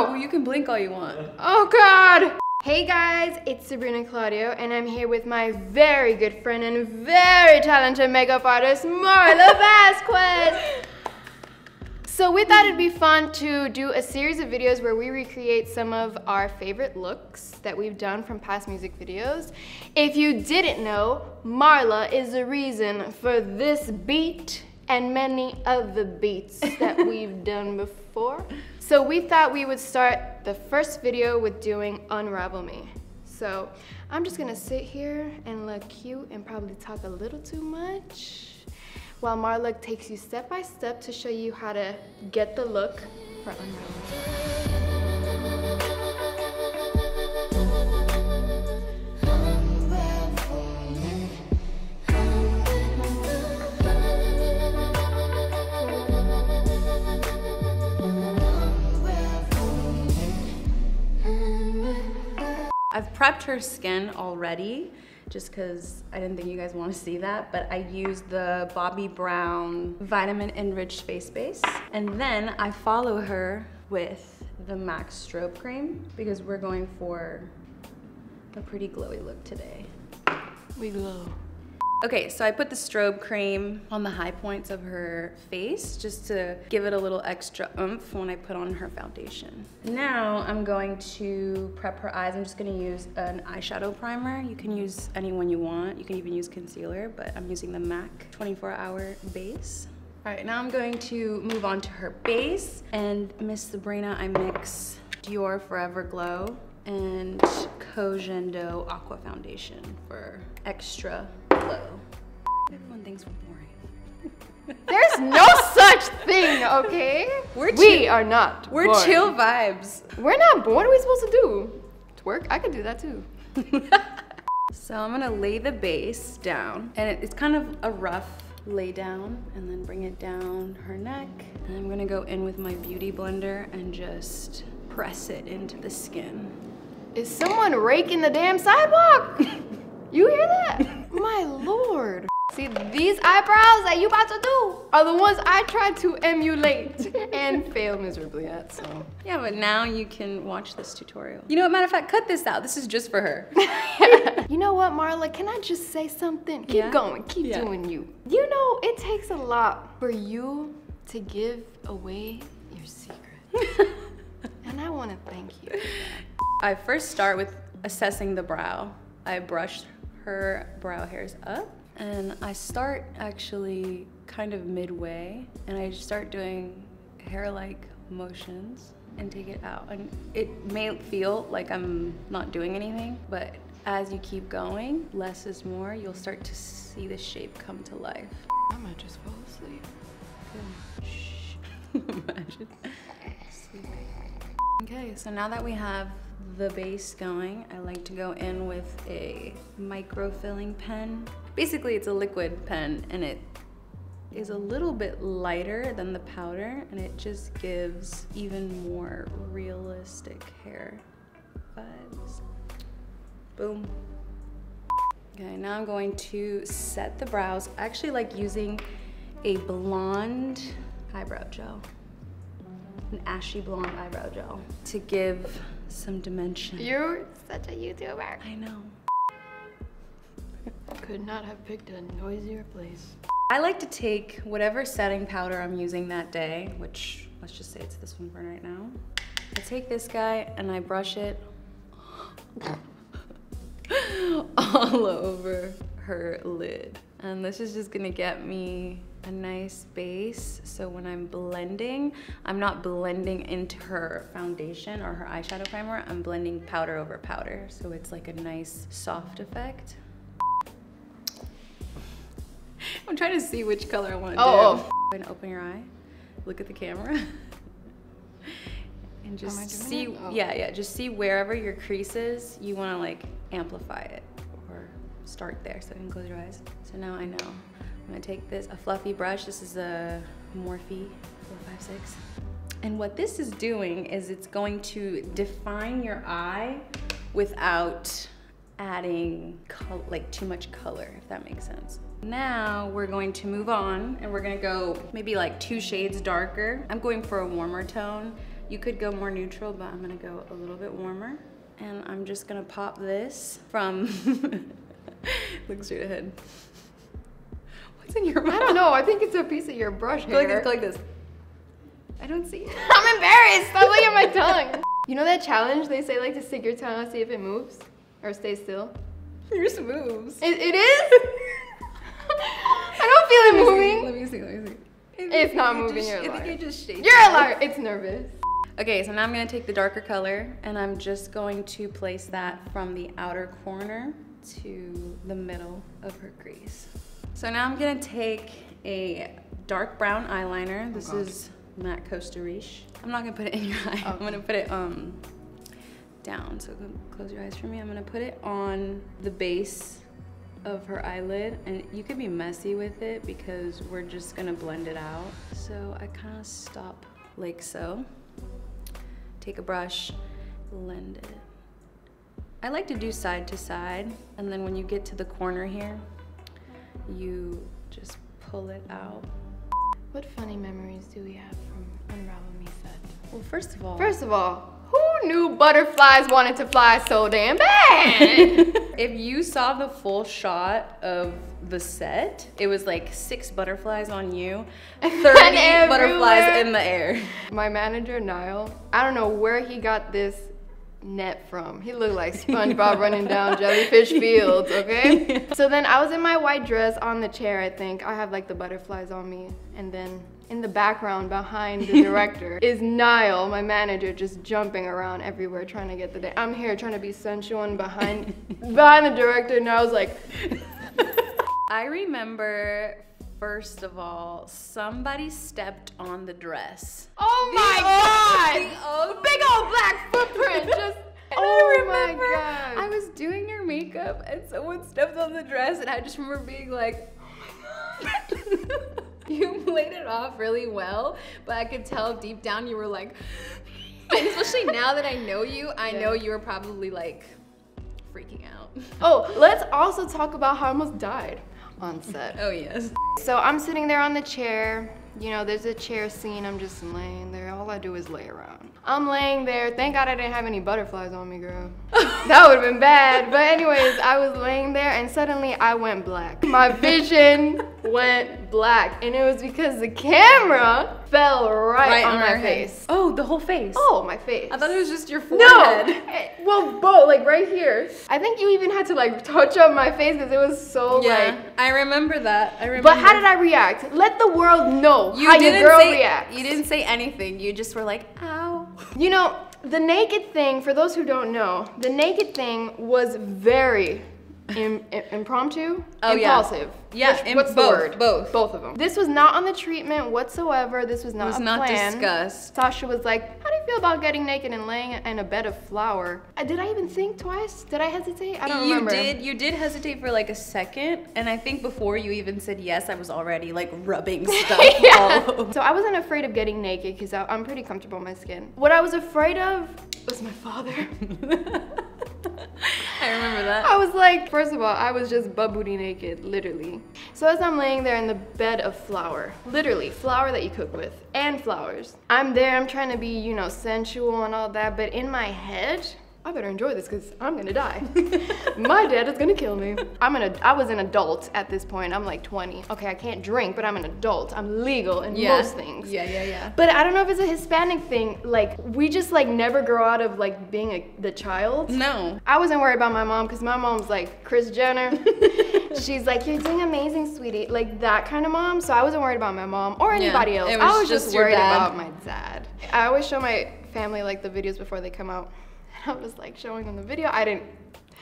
Oh, no! You can blink all you want. Oh God! Hey guys, it's Sabrina Claudio, and I'm here with my very good friend and very talented makeup artist, Marla Vazquez. So we thought it'd be fun to do a series of videos where we recreate some of our favorite looks that we've done from past music videos. If you didn't know, Marla is the reason for this beat and many other beats that we've done before. So we thought we would start the first video with doing Unravel Me. So I'm just gonna sit here and look cute and probably talk a little too much while Marla takes you step by step to show you how to get the look for Unravel. I've prepped her skin already just because I didn't think you guys want to see that, but I used the Bobbi Brown Vitamin Enriched Face Base. And then I follow her with the MAC Strobe Cream because we're going for a pretty glowy look today. We glow. Okay, so I put the strobe cream on the high points of her face just to give it a little extra oomph when I put on her foundation. Now I'm going to prep her eyes. I'm just gonna use an eyeshadow primer. You can use any one you want. You can even use concealer, but I'm using the MAC 24 hour base. All right, now I'm going to move on to her base. And Miss Sabrina, I mix Dior Forever Glow and Koh Gen Do Aqua Foundation for extra glow. Everyone thinks we're boring. There's no such thing, okay? We're we are not. We're boring. chill vibes. We're not bored. What are we supposed to do? Twerk? I could do that too. So I'm gonna lay the base down and it- it's kind of a rough lay down and then bring it down her neck. And I'm gonna go in with my beauty blender and just press it into the skin. Is someone raking the damn sidewalk? you hear that? My lord. See, these eyebrows that you about to do are the ones I tried to emulate and fail miserably at, so. Yeah, but now you can watch this tutorial. You know what, matter of fact, cut this out. This is just for her. You know what, Marla? Can I just say something? Keep Yeah? going. Keep Yeah. doing you. You know, it takes a lot for you to give away your secret. and I want to thank you. I first start with assessing the brow. I brush her brow hairs up and I start actually kind of midway and I start doing hair-like motions and take it out. And it may feel like I'm not doing anything, but as you keep going, less is more, you'll start to see the shape come to life. I might just fall asleep. Shh. Imagine sleeping. Okay, so now that we have the base going, I like to go in with a micro filling pen. Basically, it's a liquid pen and it is a little bit lighter than the powder and it just gives even more realistic hair vibes. Boom. Okay, now I'm going to set the brows. I actually like using a blonde eyebrow gel, an ashy blonde eyebrow gel to give some dimension. You're such a YouTuber. I know. Could not have picked a noisier place. I like to take whatever setting powder I'm using that day, which let's just say it's this one for right now. I take this guy and I brush it all over her lid. And this is just gonna get me a nice base. So when I'm blending, I'm not blending into her foundation or her eyeshadow primer, I'm blending powder over powder. So it's like a nice soft effect. I'm trying to see which color I want to Oh, do. Go and open your eye, look at the camera. and just see. Oh. yeah, yeah, just see wherever your crease is, you want to like amplify it or start there so you can close your eyes. So now I know. I'm gonna take this, a fluffy brush. This is a Morphe 456. And what this is doing is it's going to define your eye without adding like too much color, if that makes sense. Now we're going to move on and we're gonna go maybe like two shades darker. I'm going for a warmer tone You could go more neutral, but I'm gonna go a little bit warmer. And I'm just gonna pop this from, look straight ahead. What's in your mouth? I don't know. I think it's a piece of your brush Go like hair. this, go like this. I don't see it. I'm embarrassed. Stop looking at my tongue. You know that challenge? They say like to stick your tongue out, see if it moves or stay still. Yours moves. It, it is. I don't feel it moving. Let me see, let me see. It's not moving, just- you're a I think you just shake You're it. a liar. It's nervous. Okay, so now I'm gonna take the darker color and I'm just going to place that from the outer corner to the middle of her crease. So now I'm gonna take a dark brown eyeliner. This God. is Matte Costa Riche. I'm not gonna put it in your eye. I'm gonna put it um down. So close your eyes for me. I'm gonna put it on the base of her eyelid and you can be messy with it because we're just gonna blend it out. So I kind of stop like so. Take a brush, blend it. I like to do side to side and then when you get to the corner here, you just pull it out. What funny memories do we have from Unravel Me set? Well, first of all, First of all, who knew butterflies wanted to fly so damn bad? if you saw the full shot of the set, it was like six butterflies on you, 30 butterflies in the air. My manager, Niall, I don't know where he got this net from. He looked like SpongeBob running down Jellyfish Fields, okay? So then I was in my white dress on the chair, I think. I have like the butterflies on me. And then in the background behind the director is Niall, my manager, just jumping around everywhere trying to get the day. I'm here trying to be sensual and behind behind the director and I was like, I remember, first of all, somebody stepped on the dress. oh my god! old- Big old black footprint just oh I remember my god. I was doing your makeup and someone stepped on the dress and I just remember being like, you played it off really well, but I could tell deep down you were like, especially now that I know you, I know you were probably like freaking out. Oh, let's also talk about how I almost died on set. Oh yes. So I'm sitting there on the chair. You know, there's a chair scene. I'm just laying there. All I do is lay around. I'm laying there. Thank God I didn't have any butterflies on me, girl. that would have been bad. But anyways, I was laying there and suddenly I went black. My vision went black. And it was because the camera fell right, on, her my head. face. Oh, the whole face. Oh, my face. I thought it was just your No! forehead. Eh, Well, both, like right here. I think you even had to like touch up my face because it was so Yeah, like. I remember that. I remember. But how did I react? Let the world know You how didn't your girl say reacts. you didn't say anything. You just were like, "Ow." You know, the naked thing, for those who don't know, the naked thing was very im- im- impromptu, Oh, impulsive. Yeah, Which- im- what's the both, word? both. Both of them. This was not on the treatment whatsoever. This was not was not plan. discussed. Sasha was like, "How do you feel about getting naked and laying in a bed of flour?" Uh, Did I even think twice? Did I hesitate? I don't you remember. did. You did hesitate for like a second, and I think before you even said yes, I was already like rubbing stuff Yeah. all over. So I wasn't afraid of getting naked because I'm pretty comfortable in my skin. What I was afraid of was my father. I remember that. I was like, first of all, I was just butt booty naked, literally. So as I'm laying there in the bed of flour, literally flour that you cook with, and flowers. I'm there, I'm trying to be, you know, sensual and all that, but in my head, I better enjoy this because I'm gonna die. my dad is gonna kill me. I'm an, I was an adult at this point. I'm like 20. Okay, I can't drink, but I'm an adult. I'm legal in Yeah. most things. Yeah, yeah, yeah. But I don't know if it's a Hispanic thing. Like we just like never grow out of like being a, the child. No. I wasn't worried about my mom because my mom's like Kris Jenner. She's like, you're doing amazing, sweetie. Like that kind of mom. So I wasn't worried about my mom or Yeah, anybody else. it I was was just, just worried about my dad. I always show my family like the videos before they come out. I was like showing them the video. I didn't.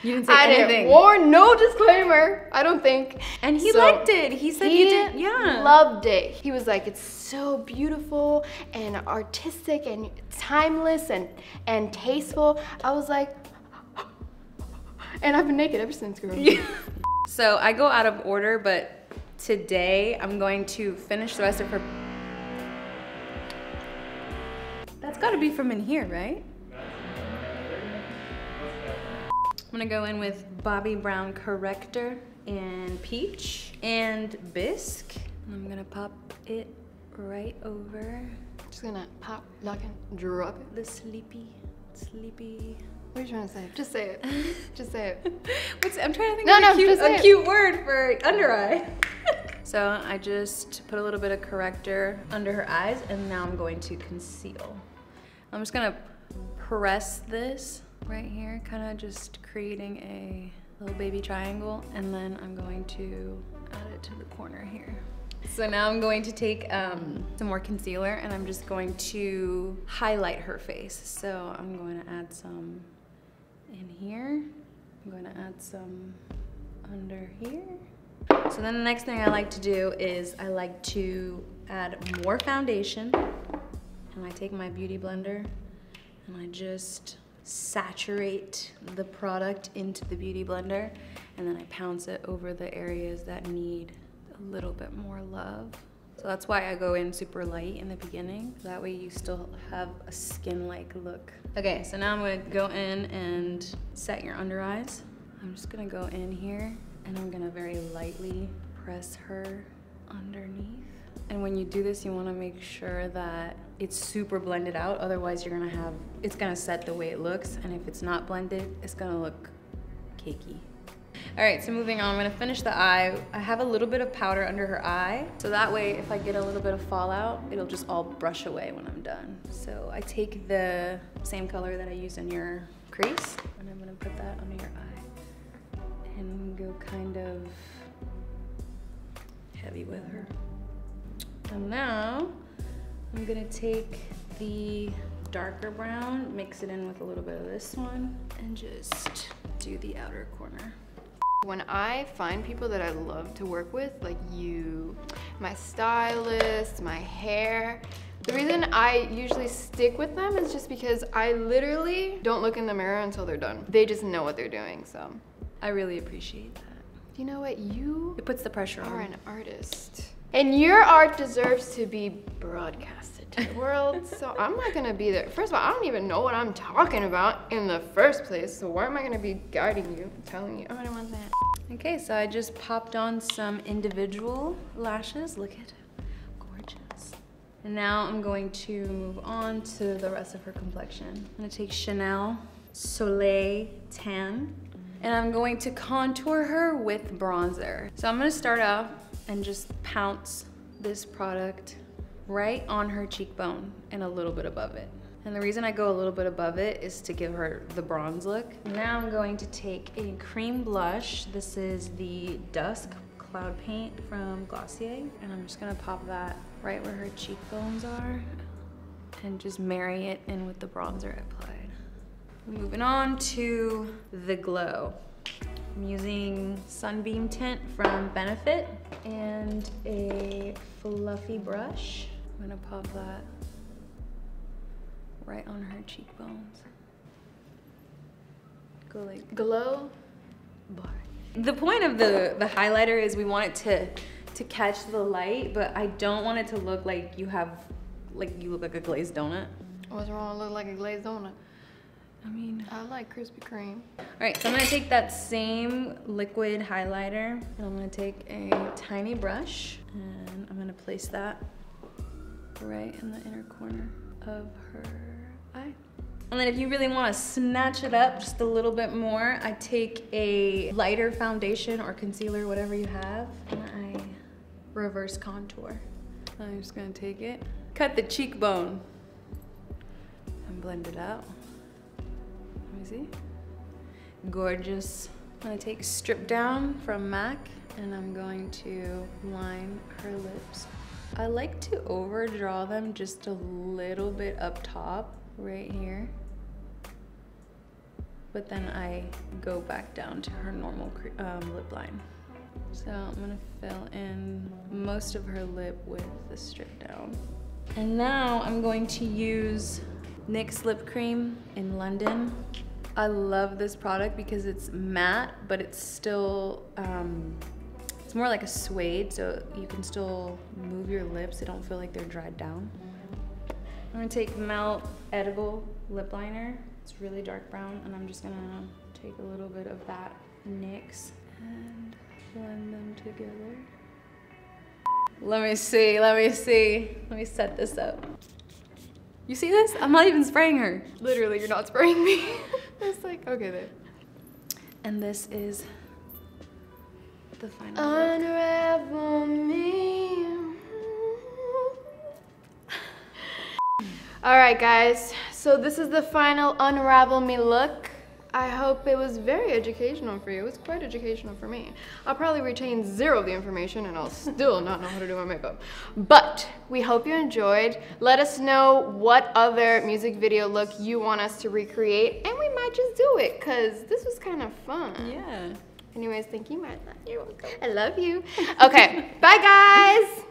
You didn't say I anything. didn't warn. No disclaimer. I don't think. And he So- liked it. He said he did. Yeah. loved it. He was like, it's so beautiful and artistic and timeless and and tasteful. I was like, and I've been naked ever since, girl. So I go out of order, but today I'm going to finish the rest of her. That's got to be from in here, right? I'm gonna go in with Bobbi Brown Corrector and Peach and Bisque. I'm gonna pop it right over Just gonna pop, lock, and drop it. The sleepy, sleepy. What are you trying to say? Just say it. Just say it. What's, I'm trying to think No, of no, a, cute, a cute word for under eye. so I just put a little bit of corrector under her eyes and now I'm going to conceal. I'm just gonna press this right here, kind of just creating a little baby triangle and then I'm going to add it to the corner here. So now I'm going to take um, some more concealer and I'm just going to highlight her face. So I'm going to add some in here. I'm going to add some under here. So then the next thing I like to do is I like to add more foundation. And I take my beauty blender and I just saturate the product into the beauty blender and then I pounce it over the areas that need a little bit more love. So that's why I go in super light in the beginning. That way you still have a skin-like look. Okay, so now I'm gonna go in and set your under eyes. I'm just gonna go in here and I'm gonna very lightly press her underneath. And when you do this, you wanna make sure that it's super blended out. Otherwise, you're gonna have, it's gonna set the way it looks. And if it's not blended, it's gonna look cakey. All right, so moving on, I'm gonna finish the eye. I have a little bit of powder under her eye. So that way, if I get a little bit of fallout, it'll just all brush away when I'm done. So I take the same color that I used in your crease, and I'm gonna put that under your eye. And go kind of heavy with her. And now, I'm gonna take the darker brown, mix it in with a little bit of this one, and just do the outer corner. When I find people that I love to work with, like you, my stylist, my hair, the reason I usually stick with them is just because I literally don't look in the mirror until they're done. They just know what they're doing, so. I really appreciate that. You know what? You It puts the pressure on. Are on. an artist. And your art deserves to be broadcasted to the world. so I'm not gonna be there. First of all, I don't even know what I'm talking about in the first place. So why am I gonna be guiding you, telling you, oh, I don't want that? Okay, so I just popped on some individual lashes. Look at gorgeous. And now I'm going to move on to the rest of her complexion. I'm gonna take Chanel Soleil Tan, and I'm going to contour her with bronzer. So I'm gonna start off and just pounce this product right on her cheekbone and a little bit above it. And the reason I go a little bit above it is to give her the bronze look. Now I'm going to take a cream blush. This is the Dusk Cloud Paint from Glossier. And I'm just gonna pop that right where her cheekbones are and just marry it in with the bronzer I applied. Moving on to the glow. I'm using Sunbeam Tint from Benefit and a fluffy brush. I'm gonna pop that right on her cheekbones. Go like Glow. bar. The point of the, the highlighter is we want it to, to catch the light, but I don't want it to look like you have, like you look like a glazed donut. What's wrong with look like a glazed donut? I mean, I like Krispy Kreme. All right, so I'm gonna take that same liquid highlighter and I'm gonna take a tiny brush and I'm gonna place that right in the inner corner of her eye. And then if you really wanna snatch it up just a little bit more, I take a lighter foundation or concealer, whatever you have, and I reverse contour. I'm just gonna take it, cut the cheekbone, and blend it out. Me see. Gorgeous. I'm gonna take Strip Down from MAC and I'm going to line her lips. I like to overdraw them just a little bit up top, right here. But then I go back down to her normal um, lip line. So I'm gonna fill in most of her lip with the Strip Down. And now I'm going to use NYX lip cream in London. I love this product because it's matte, but it's still, um, it's more like a suede, so you can still move your lips. They don't feel like they're dried down. I'm gonna take Melt Edible Lip Liner. It's really dark brown, and I'm just gonna take a little bit of that NYX and blend them together. Let me see, let me see. Let me set this up. You see this? I'm not even spraying her. Literally, you're not spraying me. it's like, okay then. And this is the final Uh, look. Unravel me. All right, guys. So this is the final unravel me look. I hope it was very educational for you. It was quite educational for me. I'll probably retain zero of the information and I'll still not know how to do my makeup. But we hope you enjoyed. Let us know what other music video look you want us to recreate and we might just do it because this was kind of fun. Yeah. Anyways, thank you, Martha. You're welcome. I love you. Okay, bye guys.